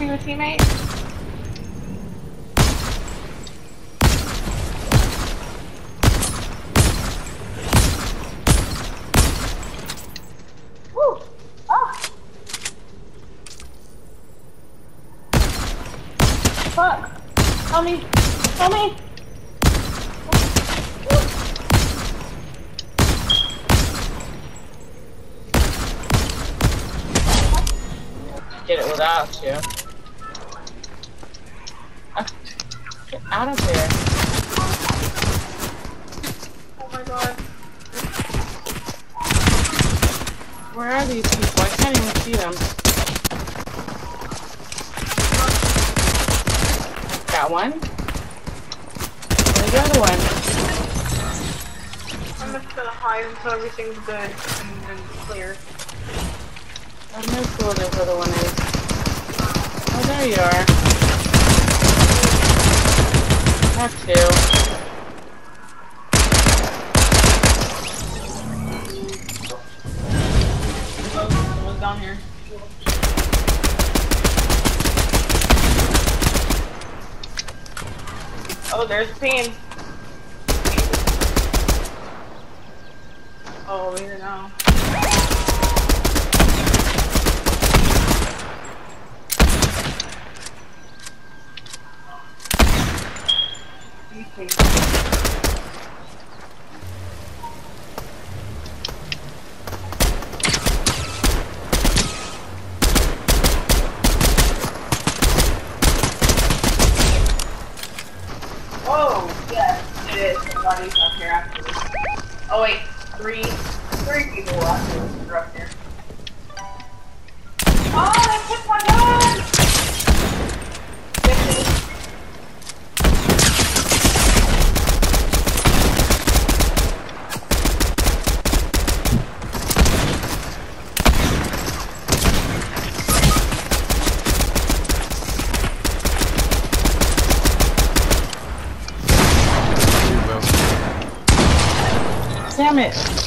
to a teammate? Woo! Ah! Fuck! Help me! Help me! Get it without you. Get out of here. Oh my god. Where are these people? I can't even see them. Got one. Where's the other one? I'm just gonna hide until everything's good and then clear. I have no clue where the other one is. Oh, there you are. Have two. Oh, someone's down here. Oh, there's a team. Oh, we don't know. Oh, yes, it is. Somebody's up here after this. Oh wait, three, three people after this are up here. Oh, they took my gun! Fifty. Damn it.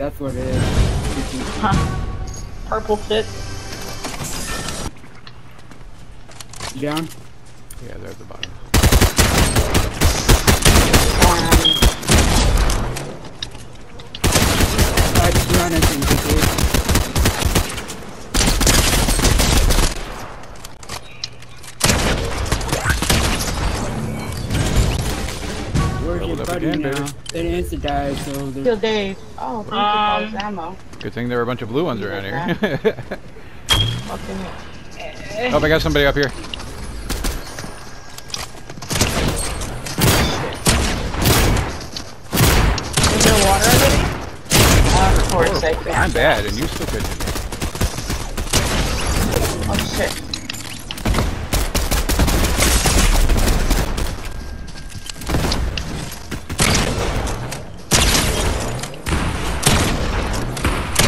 That's what it is. Purple shit. You down? Yeah, they're at the bottom. I just run into you, buddy again, now? baby. They insta died, so they're Dave. Oh, thank Um, you for all this ammo. Good thing there were a bunch of blue ones around here. Fucking oh, I got somebody up here. Is there water already? Uh, for course, I think. I'm bad, and you still couldn't hit me. Oh shit.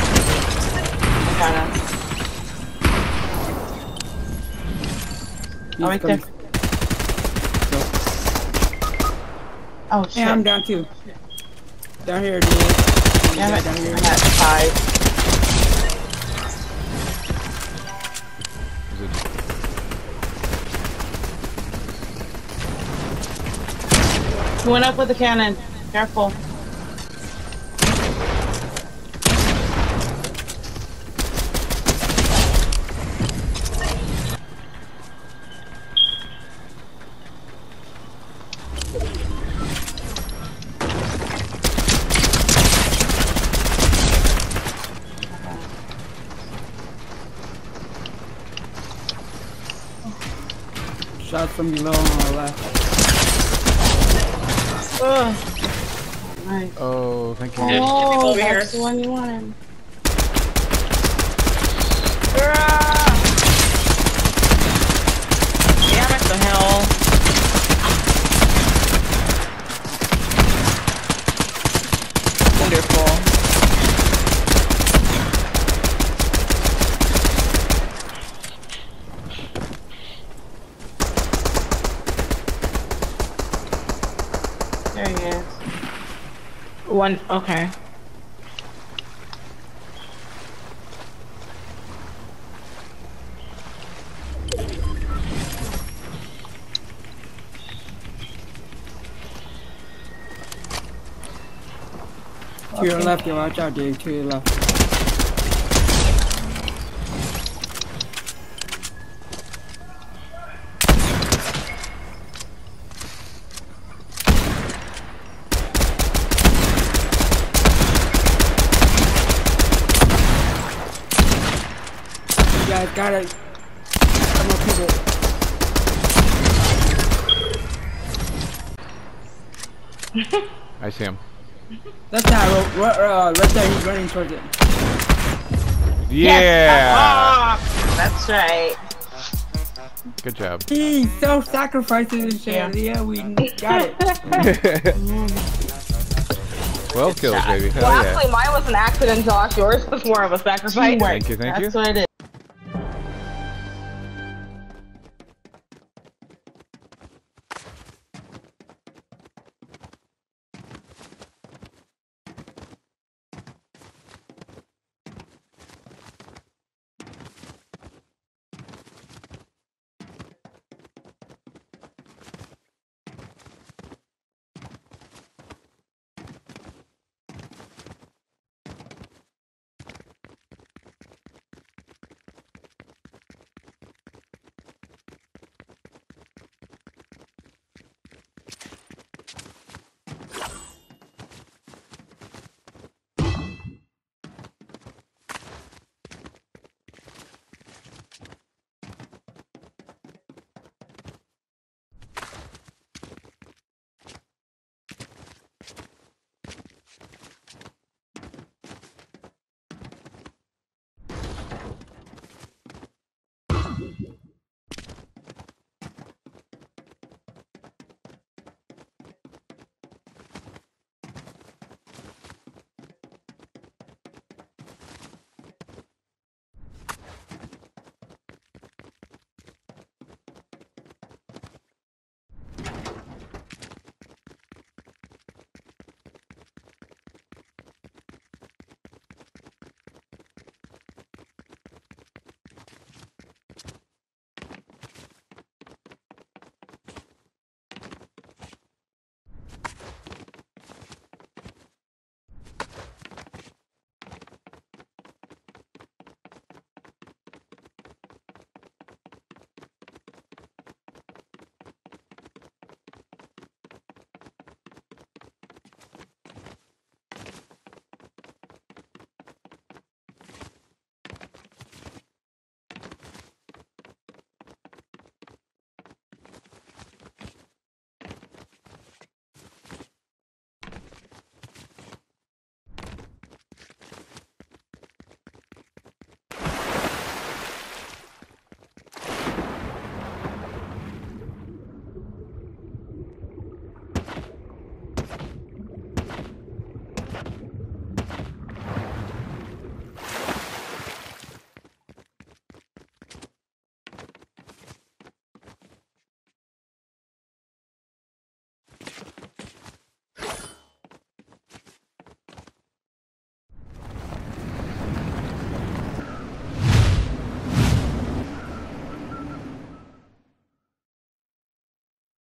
I got him. Oh, right there. Oh shit. Yeah, I'm down too. Down here, dude. Damn it. down here. I'm at five. Is it- He went up with the cannon. Careful. Shots from below on our left. Ugh. Nice. Oh, thank you. Oh, here. that's the one you wanted. Damn it, the hell. Wonderful. There he is. One, okay. To your left, you watch out, Dave. To your left. Guys got it. Come on, people. I see him. That's that. Right, uh, right there. He's running towards it. Yeah. Ah, that's right. Good job. He self-sacrifices and shit. Yeah. Yeah. we got it. well killed, baby. Hell Well, yeah. actually, mine was an accident, Josh. Yours was more of a sacrifice. Teamwork. Thank you, thank you. That's what it is.